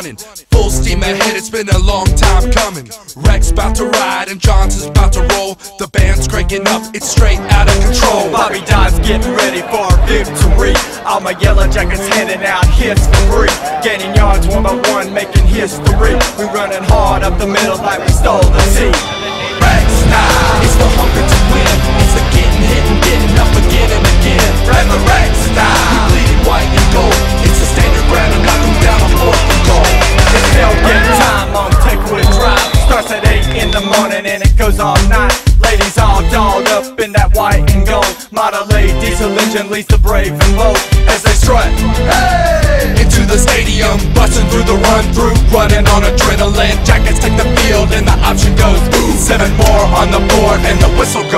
running. Full steam ahead, it's been a long time coming. Wreck's about to ride and Johnson's about to roll. The band's cranking up, it's straight out of control. Bobby Dodd's getting ready for a victory. All my yellow jackets handing out hits for free. Gaining yards one by one, making history. We running hard up the middle like we stole the team. Ladies all dolled up in that white and gold. Model A diesel engine leads the brave and bold as they strut. Hey! Into the stadium, busting through the run through, running on adrenaline. Jackets take the field and the option goes boom. Seven more on the board and the whistle.